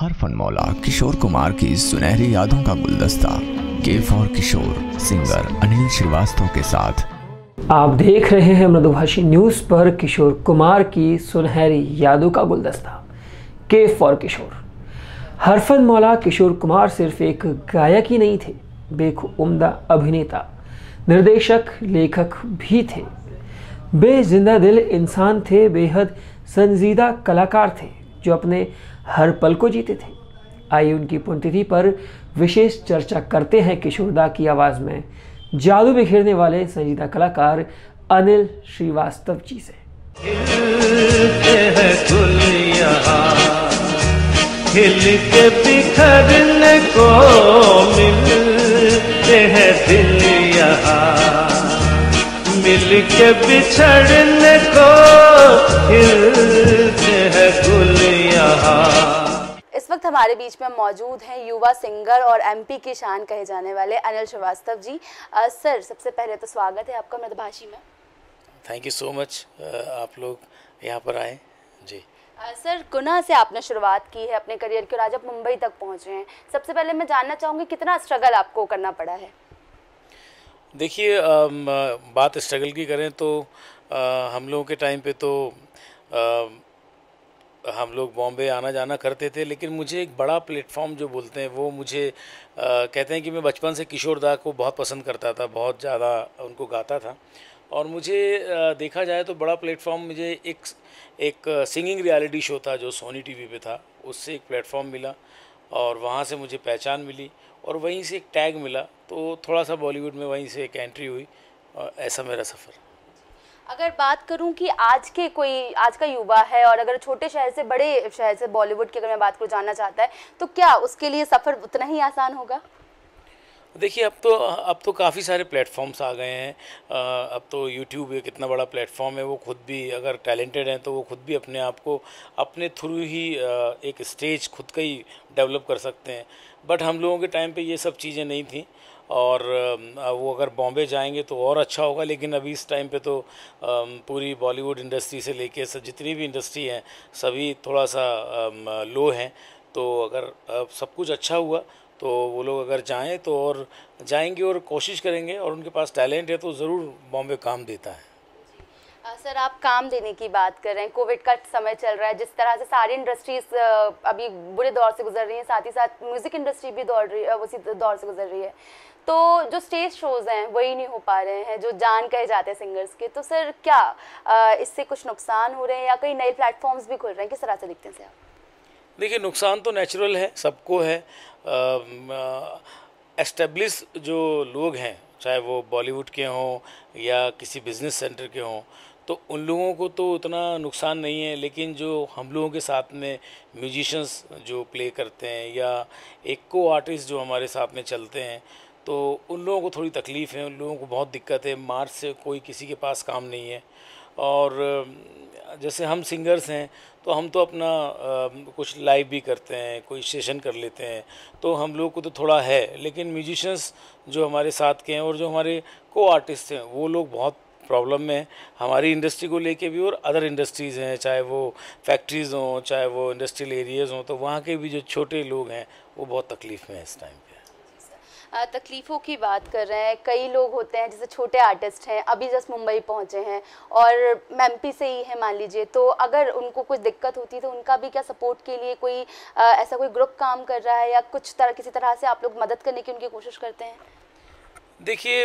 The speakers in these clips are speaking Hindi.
हर फन मौला, किशोर कुमार की सुनहरी यादों का गुलदस्ता K for Kishore, singer Anil Srivastava के साथ। आप देख रहे हैं मृदुभाषी न्यूज़ पर किशोर कुमार की सुनहरी यादों का गुलदस्ता के फॉर किशोर। हरफन मौला, किशोर कुमार सिर्फ़ एक गायक ही नहीं थे बेखुदा अभिनेता, निर्देशक, लेखक भी थे। बेजिंदा दिल इंसान थे, बेहद संजीदा कलाकार थे, जो अपने हर पल को जीते थे। आइए उनकी पुण्यतिथि पर विशेष चर्चा करते हैं किशोरदा की आवाज़ में। जादू बिखेरने वाले संजीदा कलाकार अनिल श्रीवास्तव जी से। खिल के बिखरने को मिलते हैं दिल यहाँ मिल के बिछड़ने को हैं गुल इस वक्त हमारे बीच में मौजूद हैं युवा सिंगर और एमपी की शान कहे जाने वाले अनिल श्रीवास्तव जी। अ, सर सबसे पहले तो स्वागत है आपका मृदभाषी में। थैंक यू सो मच आप लोग यहाँ पर आए। जी। अ, सर गुना से आपने शुरुआत की है अपने करियर की और आज आप मुंबई तक पहुँचे हैं। सबसे पहले मैं जानना चाहूँगी कितना स्ट्रगल आपको करना पड़ा है? देखिए बात स्ट्रगल की करें तो अ, हम लोगों के टाइम पे तो हम लोग बॉम्बे आना जाना करते थे लेकिन मुझे एक बड़ा प्लेटफॉर्म जो बोलते हैं वो मुझे अ, कहते हैं कि मैं बचपन से किशोर दा को बहुत पसंद करता था बहुत ज़्यादा उनको गाता था। और मुझे अ, देखा जाए तो बड़ा प्लेटफॉर्म मुझे एक एक सिंगिंग रियलिटी शो था जो सोनी टीवी पे था उससे एक प्लेटफॉर्म मिला और वहाँ से मुझे पहचान मिली और वहीं से एक टैग मिला तो थोड़ा सा बॉलीवुड में वहीं से एक एंट्री हुई ऐसा मेरा सफ़र। अगर बात करूँ कि आज के कोई, आज का युवा है और अगर छोटे शहर से बड़े शहर से बॉलीवुड की अगर मैं बात करूँ, जानना चाहता है तो क्या उसके लिए सफ़र उतना ही आसान होगा? देखिए, अब तो अब तो काफ़ी सारे प्लेटफॉर्म्स आ गए हैं। अब तो यूट्यूब एक इतना बड़ा प्लेटफॉर्म है, वो खुद भी अगर टैलेंटेड हैं तो वो खुद भी अपने आप को, अपने थ्रू ही एक स्टेज खुद का ही डेवलप कर सकते हैं। बट हम लोगों के टाइम पे ये सब चीज़ें नहीं थी। और वो अगर बॉम्बे जाएँगे तो और अच्छा होगा, लेकिन अभी इस टाइम पे तो पूरी बॉलीवुड इंडस्ट्री से लेके जितनी भी इंडस्ट्री हैं, सभी थोड़ा सा लो हैं। तो अगर सब कुछ अच्छा हुआ तो वो लोग अगर जाएँ तो और जाएँगे और कोशिश करेंगे और उनके पास टैलेंट है तो ज़रूर बॉम्बे काम देता है। सर, आप काम देने की बात कर रहे हैं, कोविड का समय चल रहा है, जिस तरह से सारी इंडस्ट्रीज़ अभी बुरे दौर से गुजर रही हैं, साथ ही साथ म्यूज़िक इंडस्ट्री भी दौड़ रही है उसी दौर से गुजर रही है। तो जो स्टेज शोज़ हैं, वही नहीं हो पा रहे हैं, जो जान कहे जाते हैं सिंगर्स के तो सर क्या इससे कुछ नुकसान हो रहे हैं या कई नए प्लेटफॉर्म्स भी खुल रहे हैं? किस तरह से दिखते हैं सर आप? देखिए, नुकसान तो नेचुरल है, सबको है। एस्टेब्लिश जो लोग हैं, चाहे वो बॉलीवुड के हों या किसी बिज़नेस सेंटर के हों तो उन लोगों को तो उतना नुकसान नहीं है। लेकिन जो हम लोगों के साथ में म्यूजिशंस जो प्ले करते हैं या एक को आर्टिस्ट जो हमारे साथ में चलते हैं तो उन लोगों को थोड़ी तकलीफ़ है, उन लोगों को बहुत दिक्कत है। मार्च से कोई किसी के पास काम नहीं है। और जैसे हम सिंगर्स हैं तो हम तो अपना कुछ लाइव भी करते हैं, कोई सेशन कर लेते हैं। तो हम लोग को तो थोड़ा है, लेकिन म्यूजिशंस जो हमारे साथ के हैं और जो हमारे को आर्टिस्ट हैं, वो लोग बहुत प्रॉब्लम में हैं। हमारी इंडस्ट्री को लेके भी और अदर इंडस्ट्रीज़ हैं, चाहे वो फैक्ट्रीज़ हों, चाहे वो इंडस्ट्रियल एरियाज़ हों तो वहाँ के भी जो छोटे लोग हैं, वो बहुत तकलीफ़ में हैं इस टाइम तकलीफ़ों की बात कर रहे हैं। कई लोग होते हैं, जैसे छोटे आर्टिस्ट हैं, अभी जस्ट मुंबई पहुँचे हैं और एमपी से ही है, मान लीजिए। तो अगर उनको कुछ दिक्कत होती है तो उनका भी क्या सपोर्ट के लिए कोई ऐसा कोई ग्रुप काम कर रहा है या कुछ तरह, किसी तरह से आप लोग मदद करने की उनकी कोशिश करते हैं? देखिए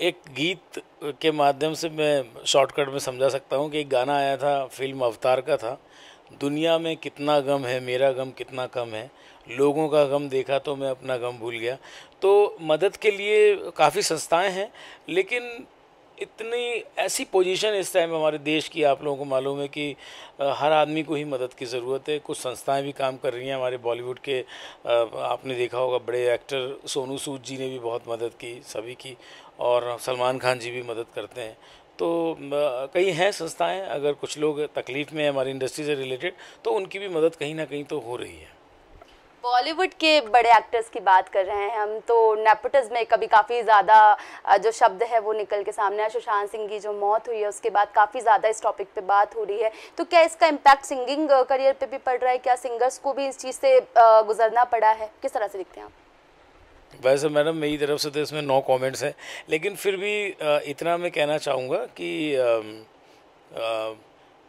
एक गीत के माध्यम से मैं शॉर्टकट में समझा सकता हूँ कि एक गाना आया था, फ़िल्म अवतार का था। दुनिया में कितना गम है, मेरा गम कितना कम है। लोगों का गम देखा तो मैं अपना गम भूल गया। तो मदद के लिए काफ़ी संस्थाएँ हैं, लेकिन इतनी ऐसी पोजीशन इस टाइम हमारे देश की आप लोगों को मालूम है कि हर आदमी को ही मदद की ज़रूरत है। कुछ संस्थाएँ भी काम कर रही हैं। हमारे बॉलीवुड के आपने देखा होगा, बड़े एक्टर सोनू सूद जी ने भी बहुत मदद की, सभी की, और सलमान खान जी भी मदद करते हैं। तो कई हैं संस्थाएँ, अगर कुछ लोग तकलीफ़ में हमारी इंडस्ट्री से रिलेटेड तो उनकी भी मदद कहीं ना कहीं तो हो रही है। बॉलीवुड के बड़े एक्टर्स की बात कर रहे हैं हम तो नेपोटिज्म में कभी काफ़ी ज़्यादा जो शब्द है वो निकल के सामने आया। सुशांत सिंह की जो मौत हुई है, उसके बाद काफ़ी ज़्यादा इस टॉपिक पे बात हो रही है। तो क्या इसका इम्पैक्ट सिंगिंग करियर पे भी पड़ रहा है? क्या सिंगर्स को भी इस चीज़ से गुजरना पड़ा है? किस तरह से दिखते हैं आप? वैसे मैडम, मेरी तरफ़ से तो इसमें नो कमेंट्स हैं। लेकिन फिर भी इतना मैं कहना चाहूँगा कि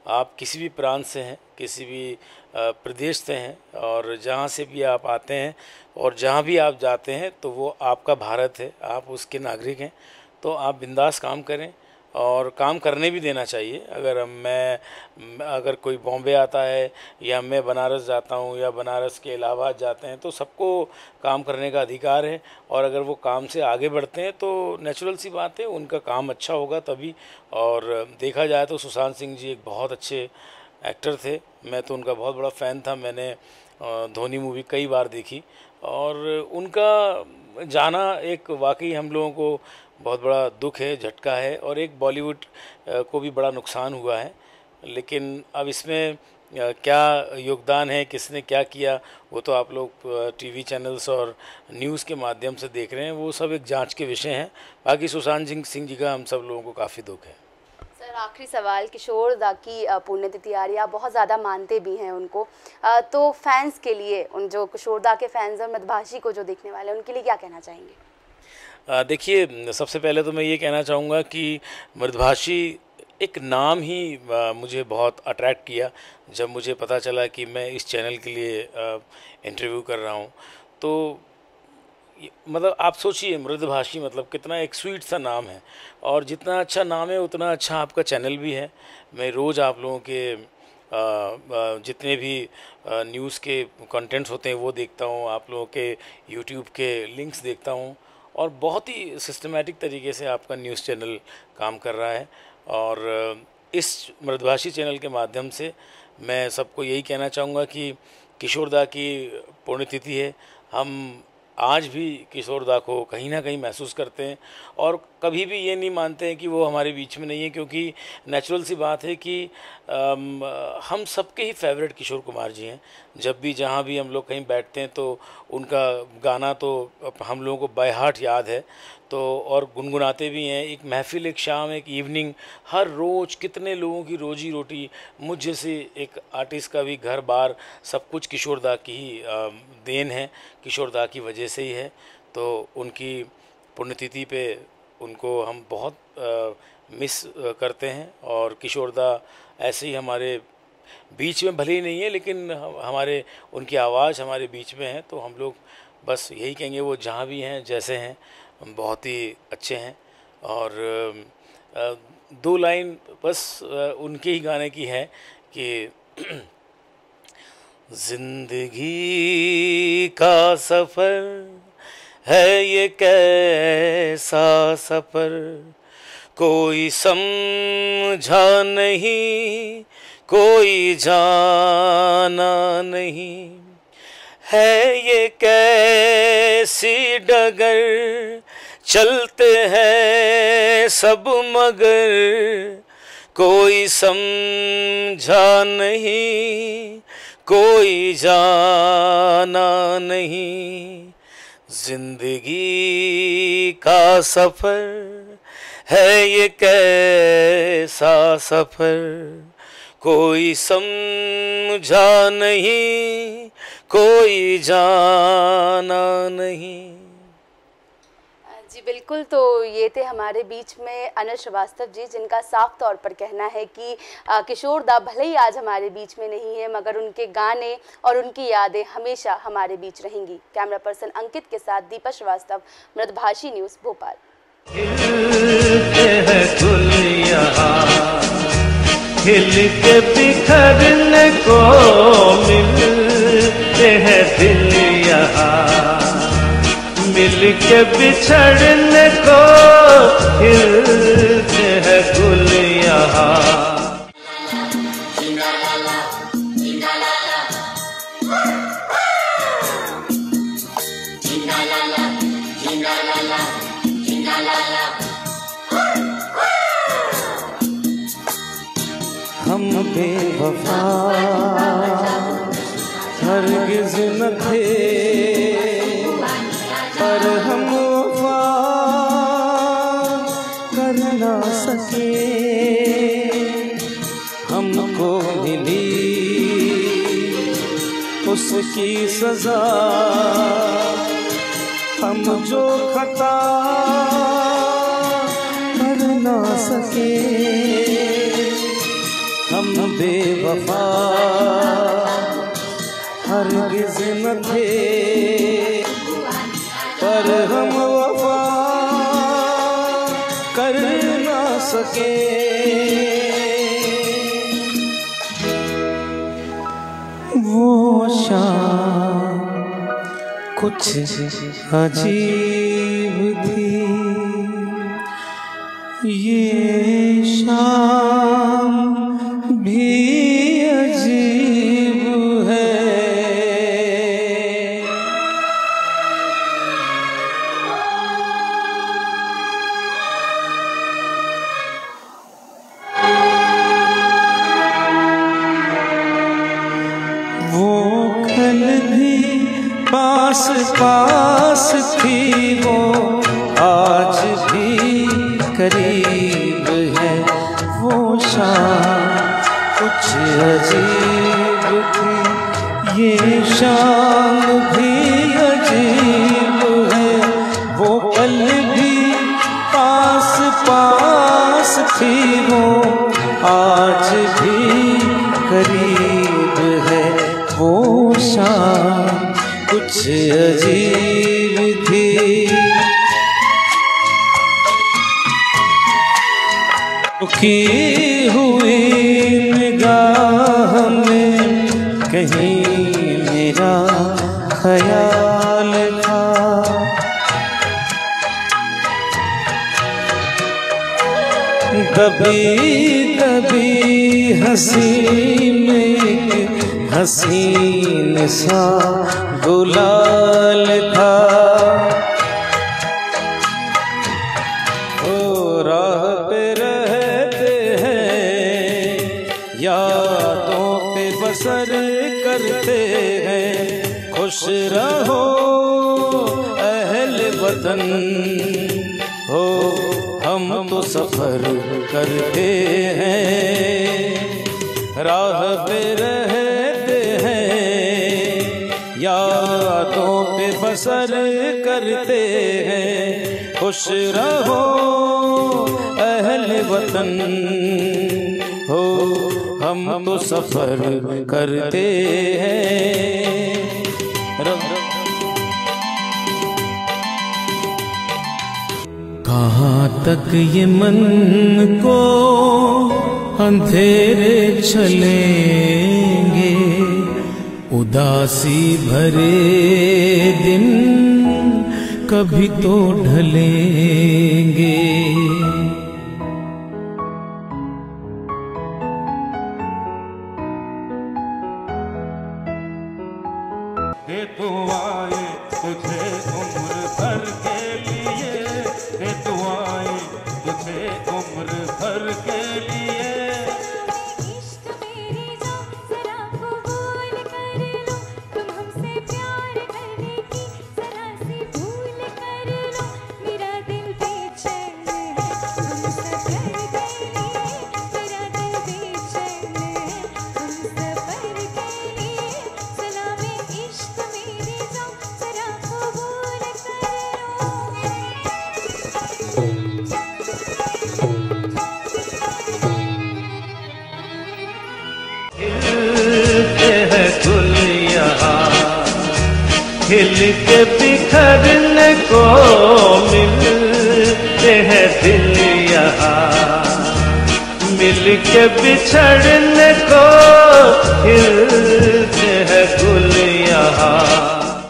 आप किसी भी प्रांत से हैं, किसी भी प्रदेश से हैं और जहाँ से भी आप आते हैं और जहाँ भी आप जाते हैं तो वो आपका भारत है, आप उसके नागरिक हैं। तो आप बिंदास काम करें और काम करने भी देना चाहिए। अगर मैं, अगर कोई बॉम्बे आता है या मैं बनारस जाता हूँ या बनारस के इलाहाबाद जाते हैं तो सबको काम करने का अधिकार है। और अगर वो काम से आगे बढ़ते हैं तो नेचुरल सी बात है, उनका काम अच्छा होगा तभी। और देखा जाए तो सुशांत सिंह जी एक बहुत अच्छे एक्टर थे। मैं तो उनका बहुत बड़ा फ़ैन था। मैंने धोनी मूवी कई बार देखी। और उनका जाना एक वाकई हम लोगों को बहुत बड़ा दुख है, झटका है और एक बॉलीवुड को भी बड़ा नुकसान हुआ है। लेकिन अब इसमें क्या योगदान है, किसने क्या किया, वो तो आप लोग टीवी चैनल्स और न्यूज़ के माध्यम से देख रहे हैं। वो सब एक जाँच के विषय हैं। बाकी सुशांत सिंह सिंह जी का हम सब लोगों को काफ़ी दुख है। सर, आखिरी सवाल, किशोर दा की पुण्यतिथि आ रही है आप बहुत ज़्यादा मानते भी हैं उनको। तो फैंस के लिए, उन जो किशोर दा के फैंस और मदभाषी को जो देखने वाले हैं, उनके लिए क्या कहना चाहेंगे? देखिए, सबसे पहले तो मैं ये कहना चाहूँगा कि मृदभाषी एक नाम ही मुझे बहुत अट्रैक्ट किया। जब मुझे पता चला कि मैं इस चैनल के लिए इंटरव्यू कर रहा हूँ तो मतलब आप सोचिए, मृदभाषी मतलब कितना एक स्वीट सा नाम है। और जितना अच्छा नाम है, उतना अच्छा आपका चैनल भी है। मैं रोज़ आप लोगों के जितने भी न्यूज़ के कंटेंट्स होते हैं, वो देखता हूँ। आप लोगों के यूट्यूब के लिंक्स देखता हूँ। और बहुत ही सिस्टमेटिक तरीके से आपका न्यूज़ चैनल काम कर रहा है। और, इस मृदभाषी चैनल के माध्यम से मैं सबको यही कहना चाहूँगा कि किशोरदा की पुण्यतिथि है। हम आज भी किशोरदा को कहीं ना कहीं महसूस करते हैं और कभी भी ये नहीं मानते हैं कि वो हमारे बीच में नहीं है, क्योंकि नेचुरल सी बात है कि हम सबके ही फेवरेट किशोर कुमार जी हैं। जब भी, जहाँ भी हम लोग कहीं बैठते हैं तो उनका गाना तो हम लोगों को बाय हार्ट याद है। तो और गुनगुनाते भी हैं। एक महफिल, एक शाम, एक इवनिंग हर रोज़ कितने लोगों की रोजी रोटी, मुझ जैसे एक आर्टिस्ट का भी घर, बार, सब कुछ किशोरदा की ही देन है किशोरदा की वजह से ही है। तो उनकी पुण्यतिथि पे उनको हम बहुत मिस करते हैं और किशोरदा ऐसे ही हमारे बीच में भले ही नहीं है, लेकिन हमारे, उनकी आवाज़ हमारे बीच में है। तो हम लोग बस यही कहेंगे, वो जहाँ भी हैं, जैसे हैं बहुत ही अच्छे हैं। और दो लाइन बस उनके ही गाने की है कि ज़िंदगी का सफ़र है ये कैसा सफ़र? कोई समझा नहीं, कोई जाना नहीं। है ये कैसी डगर चलते हैं सब मगर, कोई समझा नहीं, कोई जाना नहीं। ज़िंदगी का सफ़र है ये कैसा सफ़र? कोई समझा नहीं, कोई जाना नहीं। बिल्कुल तो ये थे हमारे बीच में अनिल श्रीवास्तव जी, जिनका साफ़ तौर पर कहना है कि किशोर दा भले ही आज हमारे बीच में नहीं है, मगर उनके गाने और उनकी यादें हमेशा हमारे बीच रहेंगी। कैमरा पर्सन अंकित के साथ दीपा श्रीवास्तव, मृदभाषी न्यूज़, भोपाल। बिखरने को मिलते हैं दिल यहाँ। मिल के बिछड़ने को खिलते हैं गुल हम बेवफा हरगिज न थे। उसकी सजा। हम जो खता कर ना सके, हम बेवफा हरगिज न थे, पर हम वफा कर ना सके। वो शाम कुछ अजीब थी। ये शाम करीब है वो शाम कुछ अजीब थी ये शाम भी अजीब है, वो कल भी पास पास थी वो। आज भी करीब है वो शाम कुछ अजीब की हुई निगाह में कहीं मेरा ख्याल था। दबी दबी हँसी में हसीन सा गुलाल सफ़र करते हैं। राह पे रहते हैं, यादों पे बसर करते हैं। खुश रहो, अहल वतन। हो, हम तो सफ़र करते हैं। कहाँ तक ये मन को अंधेरे चलेंगे उदासी भरे दिन कभी तो ढलेंगे। उम्र भर के लिए। खिल के बिखरने को मिलते हैं दिल यहाँ। मिल के बिछड़ने को खिलते हैं गुल यहाँ।